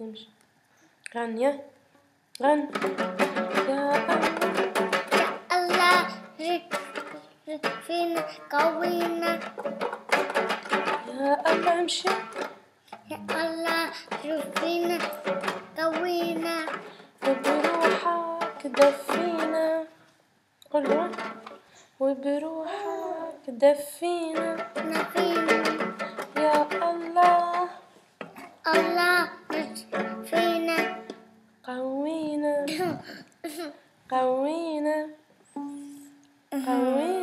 امشي غن يا. غن. يا الله. رزق فينا قوينا. يا الله امشي. يا الله شوف فينا قوينا. وبروحك دفينا. قلوا وبروحك دفينا. نفينا. يا الله. الله قوينا قوينا قوينا